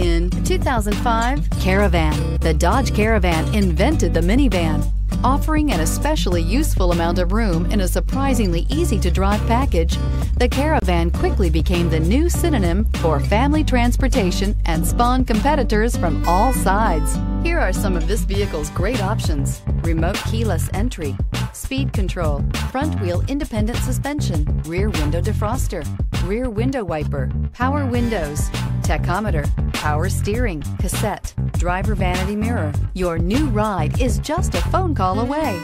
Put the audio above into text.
in 2005 Caravan. The Dodge Caravan invented the minivan, offering an especially useful amount of room in a surprisingly easy to drive package. The Caravan quickly became the new synonym for family transportation and spawned competitors from all sides. Here are some of this vehicle's great options. Remote keyless entry, speed control, front wheel independent suspension, rear window defroster, rear window wiper, power windows, tachometer, power steering, cassette, driver vanity mirror. Your new ride is just a phone call away.